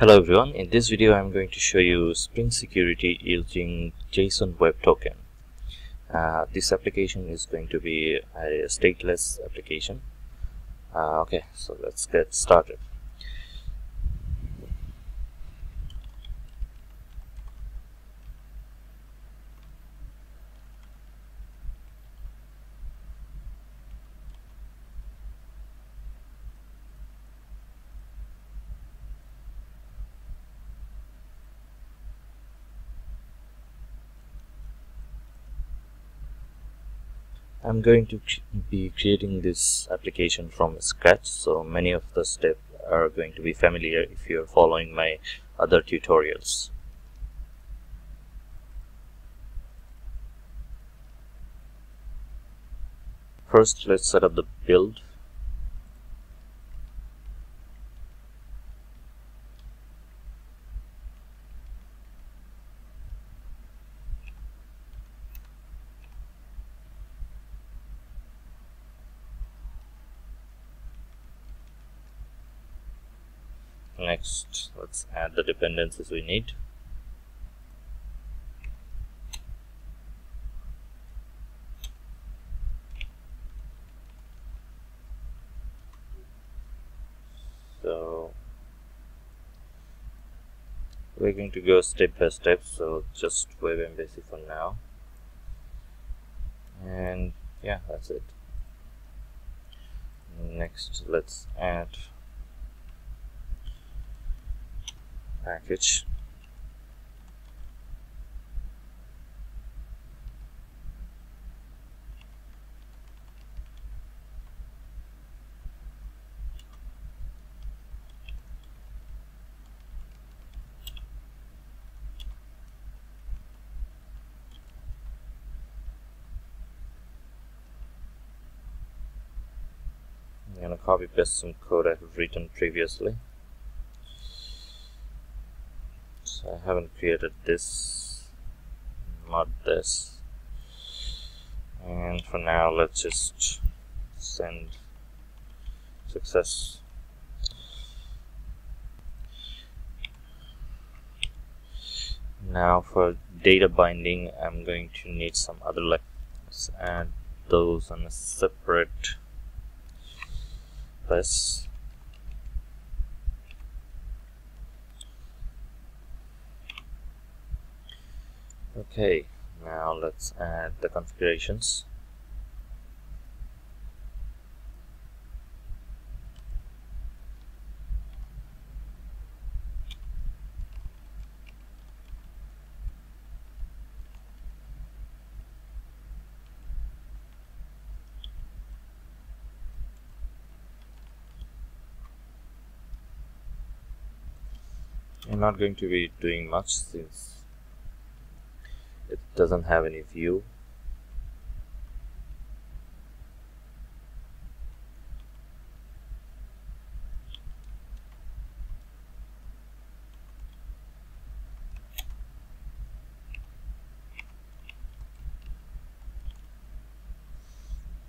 Hello everyone, in this video I'm going to show you Spring Security using JSON Web Token. Uh, this application is going to be a stateless application. Uh, okay, so let's get started. I'm going to be creating this application from scratch so many of the steps are going to be familiar if you're following my other tutorials. First let's set up the build next let's add the dependencies we need. So we're going to go step by step so just WebMVC for now. And yeah that's it. Next let's add package. I'm gonna copy paste some code I have written previously I haven't created this not this. And for now let's just send success. Now for data binding I'm going to need some other let's add those on a separate list okay now let's add the configurations. I'm not going to be doing much since it doesn't have any view.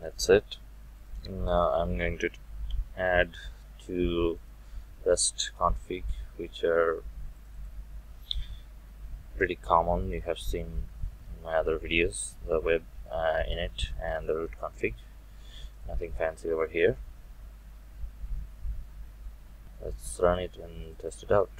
That's it. Now I'm going to add two REST config which are pretty common. You have seen my other videos the web uh, init and the root config. Nothing fancy over here. Let's run it and test it out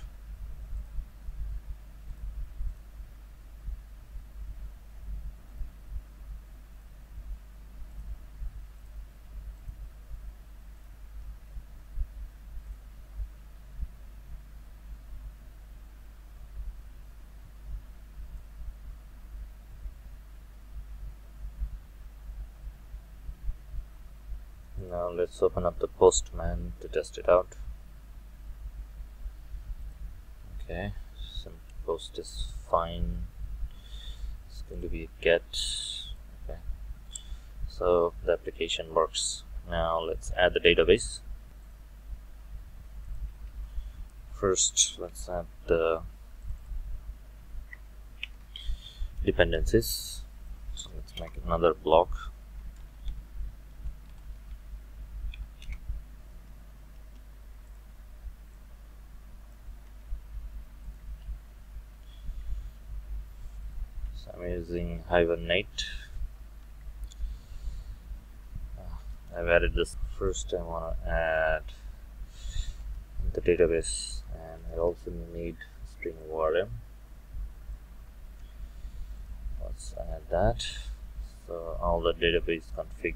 now let's open up the postman to test it out. Okay some post is fine. It's going to be a get. Okay. So the application works. Now let's add the database. First let's add the dependencies. So let's make another block using Hibernate uh, I've added this first I want to add the database and I also need Spring ORM let's add that. So all the database config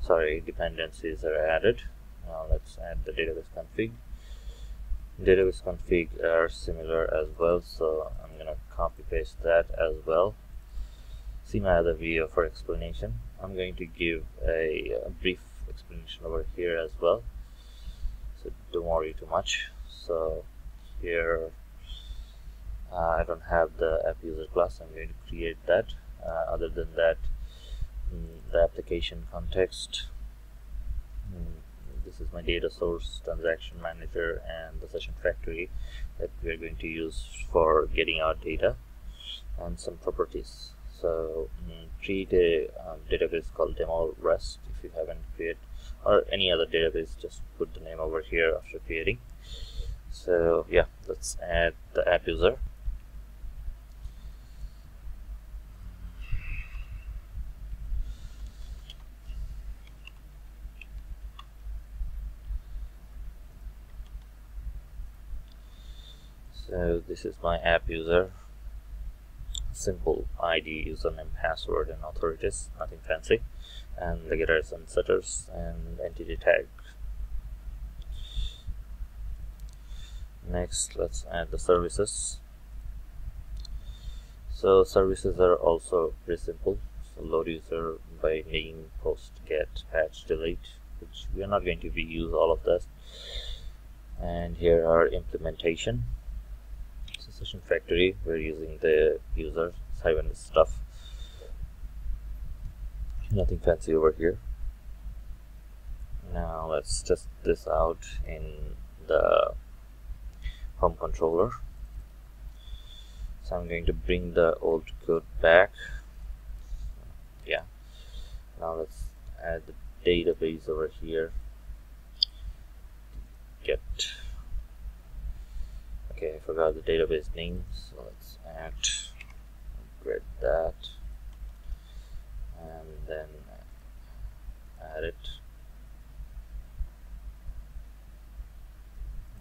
sorry dependencies are added. Now let's add the database config. Database config are similar as well so I'm gonna copy paste that as well see my other video for explanation. I'm going to give a, a brief explanation over here as well. So don't worry too much. So here uh, I don't have the app user class. I'm going to create that. Uh, other than that mm, the application context mm, this is my data source transaction manager and the session factory that we are going to use for getting our data and some properties so mm, create a um, database called demo rest if you haven't created or any other database just put the name over here after creating. So yeah let's add the app user. So this is my app user simple ID username password and authorities nothing fancy and the getters and setters and entity tag. Next let's add the services. So services are also pretty simple. So load user by name post get patch delete which we are not going to be use all of this and here are implementation session factory we're using the user Hibernate stuff. Nothing fancy over here. Now let's test this out in the home controller. So I'm going to bring the old code back. Yeah. Now let's add the database over here. Get okay I forgot the database name so let's add upgrade that and then add it.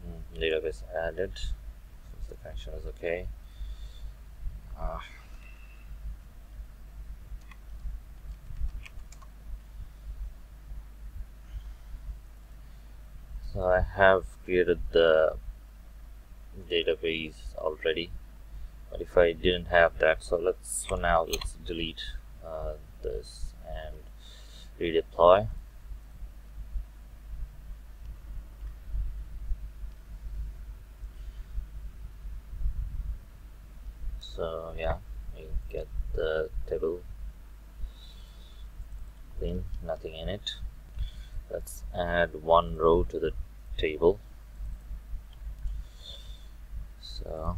Mm, database added since the connection is okay. Uh, so I have created the database already. But if I didn't have that so let's for now let's delete uh, this and redeploy so yeah you get the table clean nothing in it. Let's add one row to the table so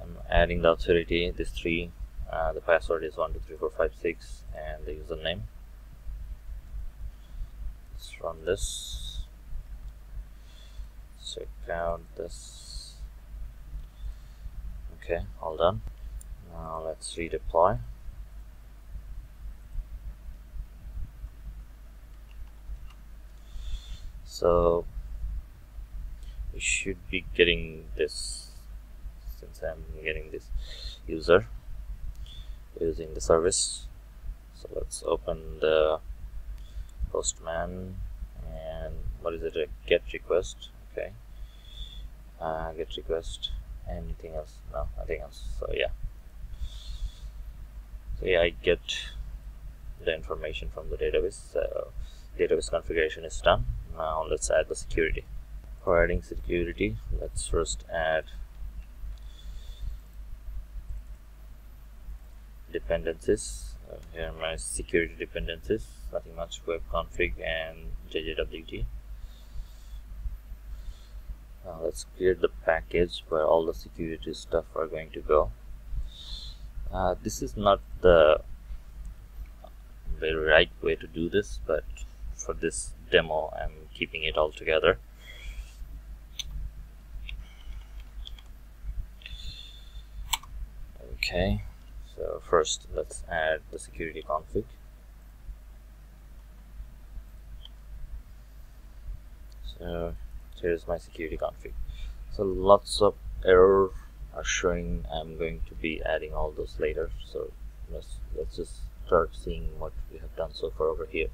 I'm adding the authority this three uh, the password is 123456 and the username. Let's run this. Check out this. Okay all done. Now let's redeploy. So should be getting this since I'm getting this user using the service. So let's open the postman and what is it? A get request okay. Uh, get request anything else? No nothing else. So yeah. So yeah I get the information from the database. So database configuration is done. Now let's add the security for adding security. Let's first add dependencies. Uh, here are my security dependencies. Nothing much. Web config and jjwt let's create the package where all the security stuff are going to go. Uh, this is not the very right way to do this but for this demo I'm keeping it all together okay so first let's add the security config. So here's my security config. So lots of error are showing. I'm going to be adding all those later. So let's let's just start seeing what we have done so far over here.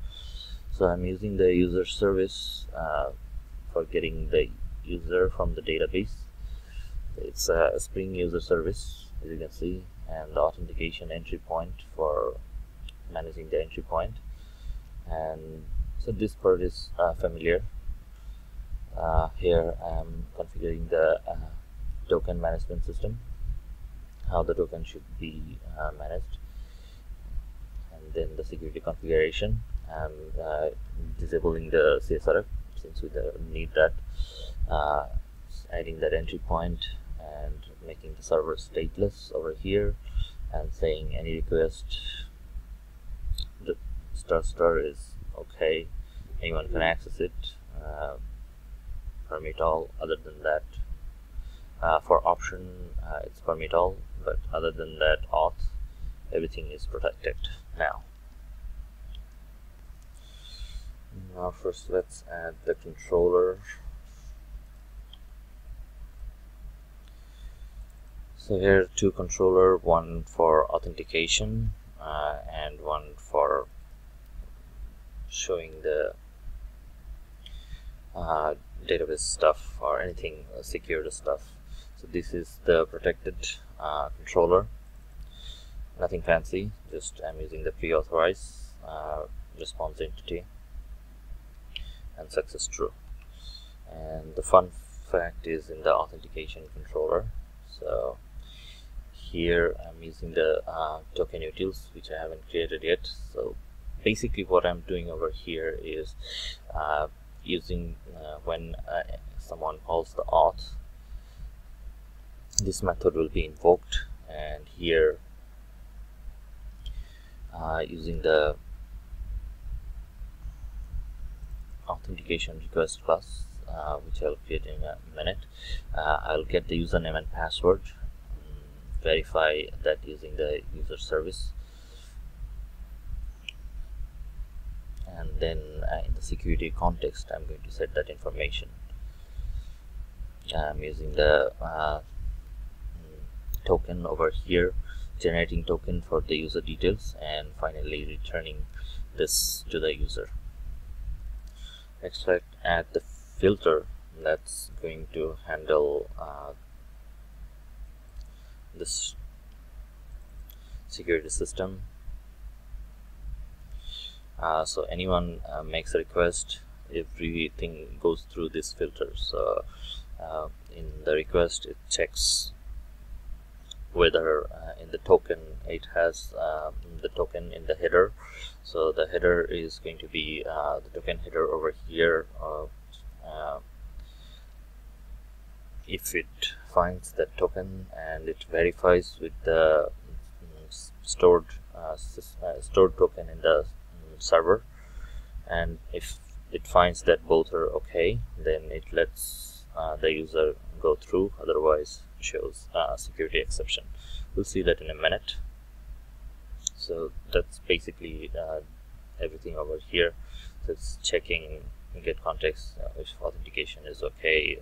So I'm using the user service uh, for getting the user from the database. It's a Spring user service as you can see and the authentication entry point for managing the entry point. And so this part is uh, familiar. Uh, here I'm configuring the uh, token management system how the token should be uh, managed and then the security configuration. I'm uh, disabling the CSRF since we don't need that uh, adding that entry point and making the server stateless over here and saying any request the star star is okay. Anyone can access it uh, permit all other than that. Uh, for option uh, it's permit all but other than that auth everything is protected now. Now first let's add the controller so here two controller one for authentication uh, and one for showing the uh, database stuff or anything uh, secured stuff. So this is the protected uh, controller. Nothing fancy just I'm using the pre-authorize uh, response entity. And success true. And the fun fact is in the authentication controller so here I'm using the uh, token utils which I haven't created yet. So basically what I'm doing over here is uh, using uh, when uh, someone calls the auth this method will be invoked. And here uh, using the authentication request class uh, which I'll create in a minute I'll get the username and password verify that using the user service. And then uh, in the security context I'm going to set that information. I'm using the uh, token over here generating token for the user details and finally returning this to the user. Next let's add the filter that's going to handle uh, this security system. Uh, so anyone uh, makes a request everything goes through this filter so uh, in the request it checks whether uh, in the token it has um, the token in the header. So the header is going to be uh, the token header over here uh, if it finds that token and it verifies with the mm, stored uh, uh, stored token in the mm, server. And if it finds that both are okay then it lets uh, the user go through. Otherwise shows uh, security exception. We'll see that in a minute. So that's basically uh, everything over here. So it's checking get context uh, if authentication is okay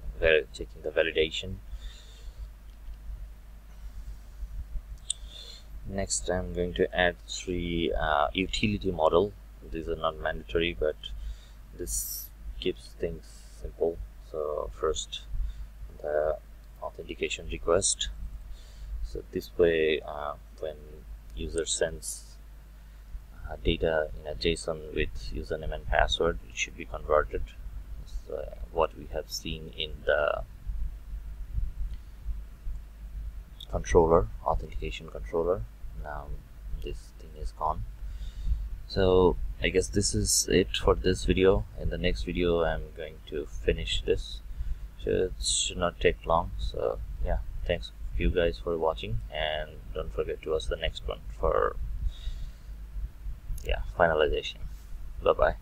checking the validation. Next I'm going to add three uh, utility model. These are not mandatory but this keeps things simple. So first the authentication request. So this way uh, when user sends uh, data in a JSON with username and password it should be converted. So, uh, what we have seen in the controller authentication controller. Now this thing is gone. So I guess this is it for this video. In the next video I'm going to finish this. It should not take long. So yeah. Thanks you guys for watching. And don't forget to watch the next one for yeah finalization. Bye bye